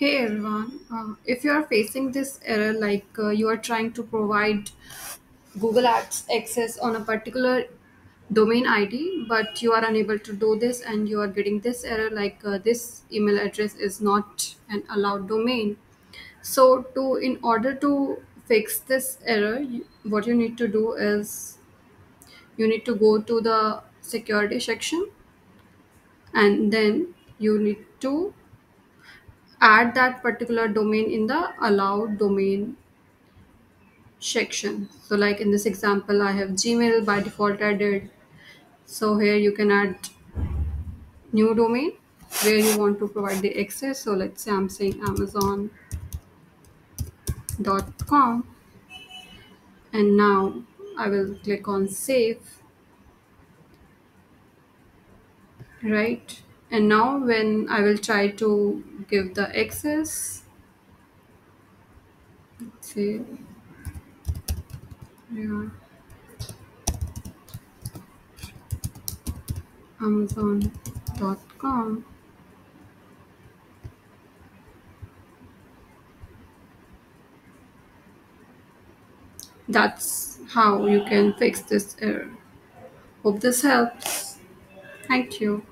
Hey everyone, uh, if you are facing this error like uh, you are trying to provide Google Ads access on a particular domain ID, but you are unable to do this and you are getting this error like uh, this email address is not an allowed domain. So to in order to fix this error, you, what you need to do is you need to go to the security section and then you need to add that particular domain in the allowed domain section. So like in this example, I have Gmail by default added. So here you can add new domain where you want to provide the access. So let's say I'm saying amazon.com and now I will click on save, right? And now when I will try to give the access, let's say, yeah, amazon.com That's how you can fix this error. Hope this helps. Thank you.